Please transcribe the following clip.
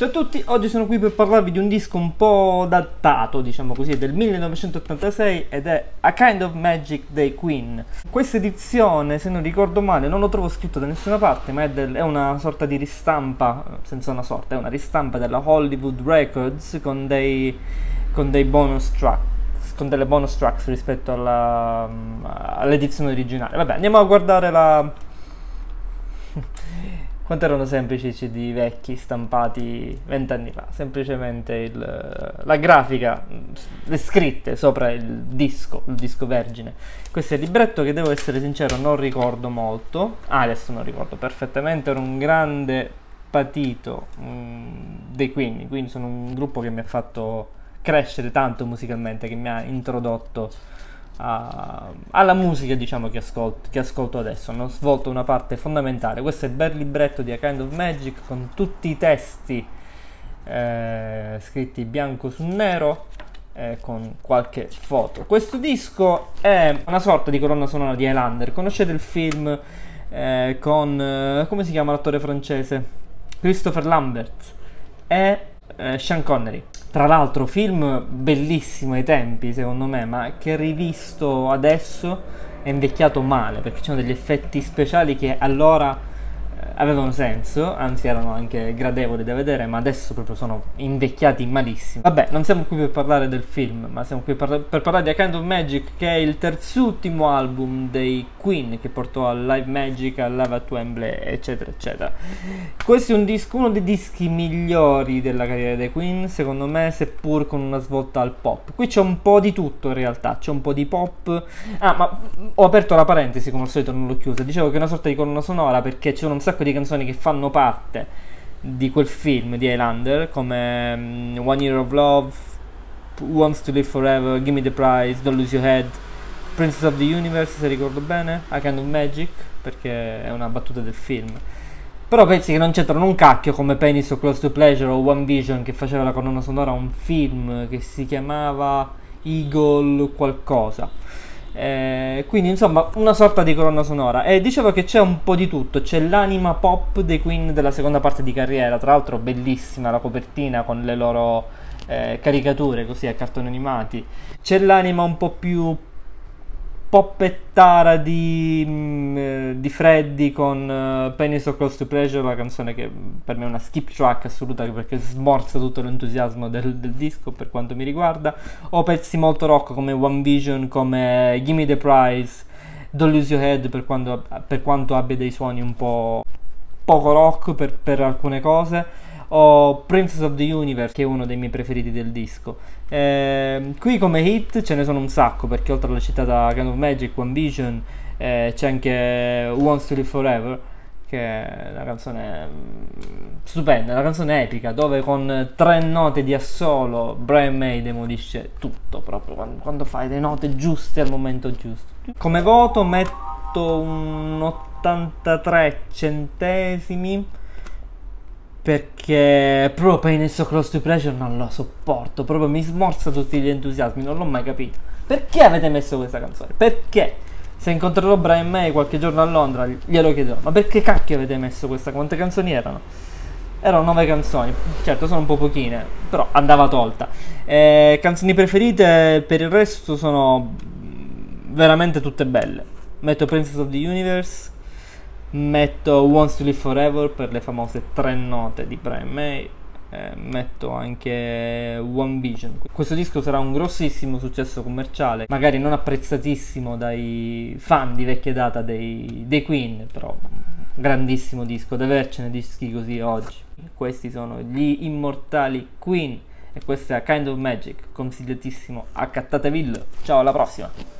Ciao a tutti, oggi sono qui per parlarvi di un disco un po' datato, diciamo così, del 1986 ed è A Kind of Magic dei Queen. Questa edizione, se non ricordo male, non lo trovo scritto da nessuna parte, ma è, del, è una sorta di ristampa, senza una sorta, è una ristampa della Hollywood Records con dei, con dei bonus track con delle bonus tracks rispetto alla, all'edizione originale. Vabbè, andiamo a guardare la quanto erano semplici i CD vecchi stampati vent'anni fa, semplicemente il, la grafica, le scritte sopra il disco, il disco vergine. Questo è il libretto che devo essere sincero non ricordo molto, ah adesso non ricordo perfettamente, era un grande patito um, dei Queen, quindi sono un gruppo che mi ha fatto crescere tanto musicalmente, che mi ha introdotto alla musica diciamo che ascolto, che ascolto, adesso. Hanno svolto una parte fondamentale. Questo è il bel libretto di A Kind of Magic con tutti i testi eh, scritti bianco su nero eh, con qualche foto. Questo disco è una sorta di colonna sonora di Highlander. Conoscete il film eh, con eh, come si chiama l'attore francese? Christopher Lambert. E eh, Sean Connery tra l'altro, film bellissimo ai tempi, secondo me, ma che rivisto adesso è invecchiato male perché ci sono degli effetti speciali che allora avevano senso, anzi erano anche gradevoli da vedere, ma adesso proprio sono invecchiati malissimo. Vabbè, non siamo qui per parlare del film, ma siamo qui per, per parlare di A Kind of Magic, che è il terzultimo album dei Queen che portò al Live Magic, al Live at Wembley, eccetera, eccetera. Questo è un disco, uno dei dischi migliori della carriera dei Queen, secondo me, seppur con una svolta al pop. Qui c'è un po' di tutto in realtà, c'è un po' di pop. Ah, ma ho aperto la parentesi, come al solito non l'ho chiusa. Dicevo che è una sorta di colonna sonora perché sono un sacco di di canzoni che fanno parte di quel film di Highlander come um, One Year of Love, Wants to Live Forever, Gimme the Prize, Don't Lose Your Head, Princess of the Universe se ricordo bene, A Kind of Magic perché è una battuta del film. Però pensi che non c'entrano un cacchio come Penny So Close to Pleasure o One Vision che faceva la colonna sonora a un film che si chiamava Eagle qualcosa. Eh, quindi insomma una sorta di colonna sonora. E dicevo che c'è un po' di tutto. C'è l'anima pop dei Queen della seconda parte di carriera. Tra l'altro bellissima la copertina con le loro eh, caricature così a cartoni animati. C'è l'anima un po' più poppettara di, mm, eh, di Freddy con uh, Penny So Close to Pleasure, la canzone che per me è una skip track assoluta perché smorza tutto l'entusiasmo del, del, disco per quanto mi riguarda, o pezzi molto rock come One Vision, come Gimme the Prize, Don't Lose Your Head per, quando, per quanto abbia dei suoni un po' poco rock per, per alcune cose o Princess of the Universe che è uno dei miei preferiti del disco. Eh, qui come hit ce ne sono un sacco perché oltre alla citata Kind of Magic, One Vision eh, c'è anche Wants to Live Forever che è una canzone mm, stupenda, una canzone epica dove con tre note di assolo Brian May demolisce tutto proprio quando fai le note giuste al momento giusto. Come voto metto un 83 centesimi perché proprio Pain and So to Pleasure non lo sopporto, proprio mi smorza tutti gli entusiasmi, non l'ho mai capito. Perché avete messo questa canzone? Perché? Se incontrerò Brian May qualche giorno a Londra glielo chiederò, ma perché cacchio avete messo questa? Quante canzoni erano? Erano nove canzoni, certo sono un po' pochine, però andava tolta. Eh, canzoni preferite per il resto sono veramente tutte belle. Metto Princess of the Universe, metto Wants to Live Forever per le famose tre note di Brian May eh, metto anche One Vision. Questo disco sarà un grossissimo successo commerciale magari non apprezzatissimo dai fan di vecchia data dei, dei Queen però grandissimo disco da avercene dischi così oggi. Questi sono gli immortali Queen e questa è Kind of Magic consigliatissimo accattateville ciao alla prossima